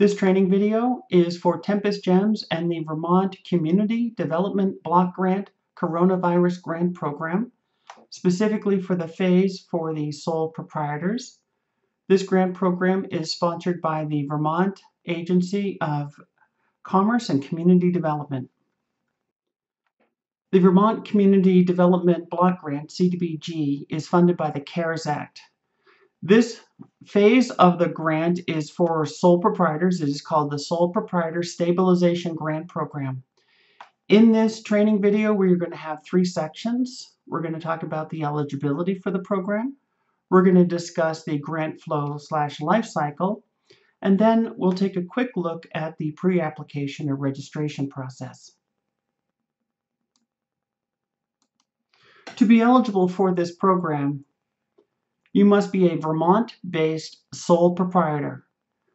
This training video is for Tempest Gems and the Vermont Community Development Block Grant Coronavirus Grant Program, specifically for the phase for the sole proprietors. This grant program is sponsored by the Vermont Agency of Commerce and Community Development. The Vermont Community Development Block Grant, CDBG, is funded by the CARES Act. This phase of the grant is for sole proprietors. It is called the Sole Proprietor Stabilization Grant Program. In this training video, we're going to have three sections. We're going to talk about the eligibility for the program. We're going to discuss the grant flow slash life cycle. And then we'll take a quick look at the pre-application or registration process. To be eligible for this program, you must be a Vermont-based sole proprietor.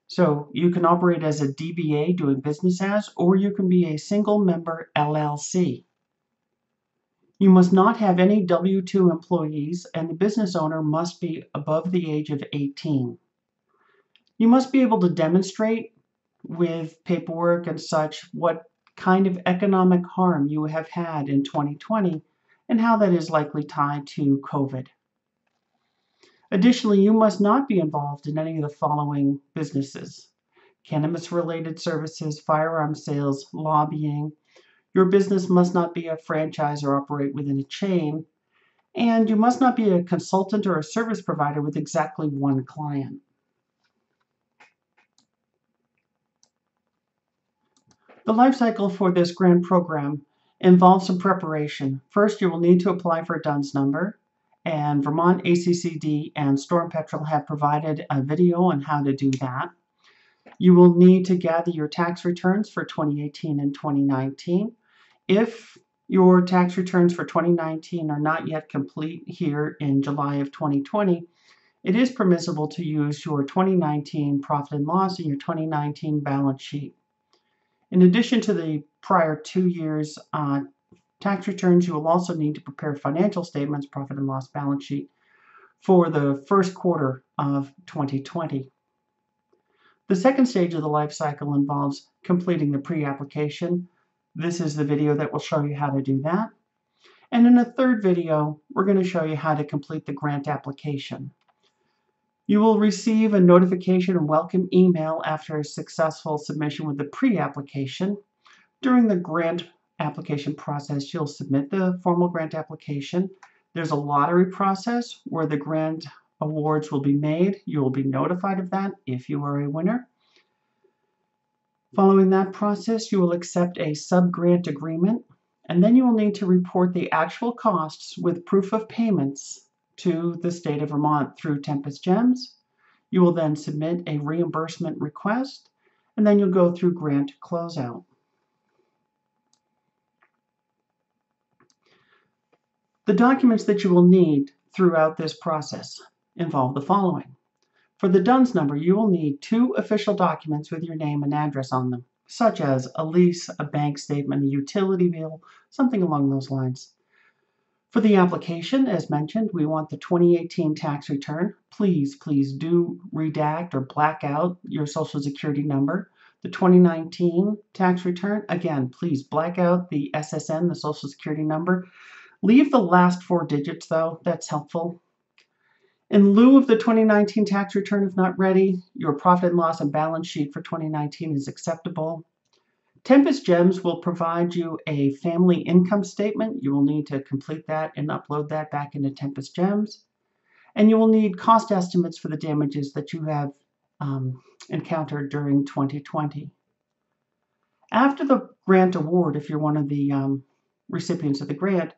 So you can operate as a DBA doing business as, or you can be a single member LLC. You must not have any W-2 employees and the business owner must be above the age of 18. You must be able to demonstrate with paperwork and such what kind of economic harm you have had in 2020 and how that is likely tied to COVID. Additionally, you must not be involved in any of the following businesses cannabis related services, firearm sales, lobbying. Your business must not be a franchise or operate within a chain. And you must not be a consultant or a service provider with exactly one client. The life cycle for this grant program involves some preparation. First, you will need to apply for a DUNS number and Vermont ACCD and Storm Petrel have provided a video on how to do that. You will need to gather your tax returns for 2018 and 2019. If your tax returns for 2019 are not yet complete here in July of 2020, it is permissible to use your 2019 profit and loss and your 2019 balance sheet. In addition to the prior two years uh, tax returns, you will also need to prepare financial statements, profit and loss balance sheet, for the first quarter of 2020. The second stage of the life cycle involves completing the pre-application. This is the video that will show you how to do that. And in a third video, we're going to show you how to complete the grant application. You will receive a notification and welcome email after a successful submission with the pre-application. During the grant application process, you'll submit the formal grant application. There's a lottery process where the grant awards will be made. You will be notified of that if you are a winner. Following that process, you will accept a sub-grant agreement, and then you will need to report the actual costs with proof of payments to the state of Vermont through Tempest Gems. You will then submit a reimbursement request, and then you'll go through grant closeout. The documents that you will need throughout this process involve the following. For the DUNS number, you will need two official documents with your name and address on them, such as a lease, a bank statement, a utility bill, something along those lines. For the application, as mentioned, we want the 2018 tax return. Please, please do redact or black out your social security number. The 2019 tax return, again, please black out the SSN, the social security number. Leave the last four digits though, that's helpful. In lieu of the 2019 tax return, if not ready, your profit and loss and balance sheet for 2019 is acceptable. Tempest Gems will provide you a family income statement. You will need to complete that and upload that back into Tempest Gems. And you will need cost estimates for the damages that you have um, encountered during 2020. After the grant award, if you're one of the um, recipients of the grant,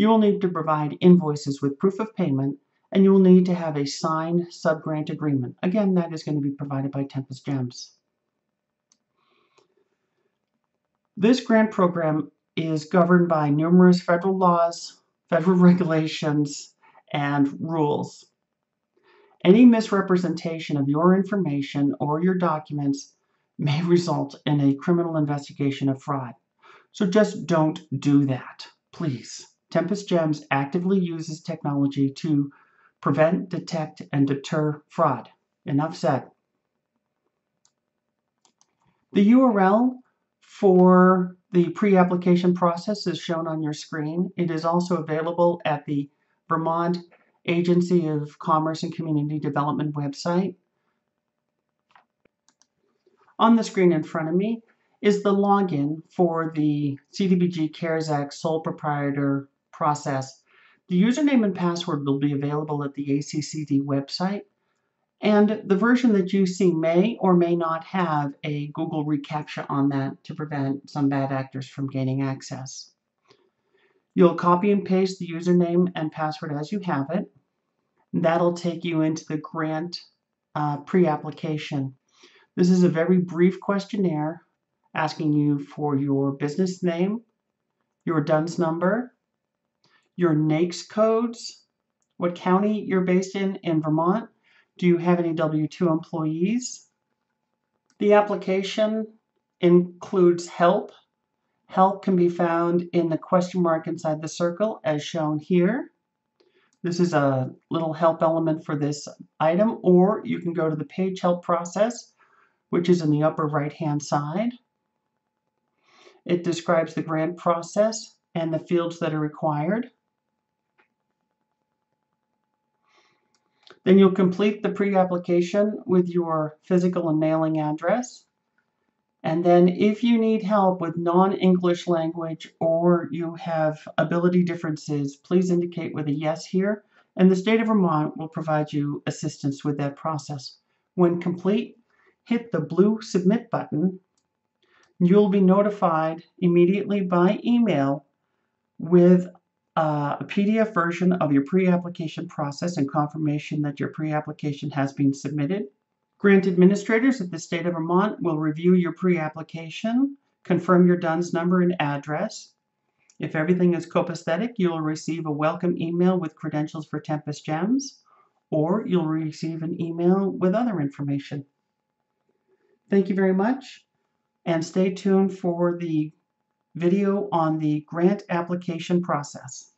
you will need to provide invoices with proof of payment, and you will need to have a signed subgrant agreement. Again, that is going to be provided by Tempest Gems. This grant program is governed by numerous federal laws, federal regulations, and rules. Any misrepresentation of your information or your documents may result in a criminal investigation of fraud. So just don't do that, please. Tempest Gems actively uses technology to prevent, detect, and deter fraud. Enough said. The URL for the pre-application process is shown on your screen. It is also available at the Vermont Agency of Commerce and Community Development website. On the screen in front of me is the login for the CDBG CARES Act sole proprietor process. The username and password will be available at the ACCD website. And the version that you see may or may not have a Google reCAPTCHA on that to prevent some bad actors from gaining access. You'll copy and paste the username and password as you have it. That'll take you into the grant uh, pre-application. This is a very brief questionnaire asking you for your business name, your DUNS number, your NAICS codes, what county you're based in in Vermont, do you have any W-2 employees? The application includes help. Help can be found in the question mark inside the circle as shown here. This is a little help element for this item, or you can go to the page help process, which is in the upper right hand side. It describes the grant process and the fields that are required. Then you'll complete the pre-application with your physical and mailing address. And then if you need help with non-English language or you have ability differences, please indicate with a yes here. And the state of Vermont will provide you assistance with that process. When complete, hit the blue submit button. You'll be notified immediately by email with uh, a PDF version of your pre-application process and confirmation that your pre-application has been submitted. Grant administrators at the state of Vermont will review your pre-application, confirm your DUNS number and address. If everything is copacetic, you'll receive a welcome email with credentials for Tempest Gems, or you'll receive an email with other information. Thank you very much, and stay tuned for the video on the grant application process.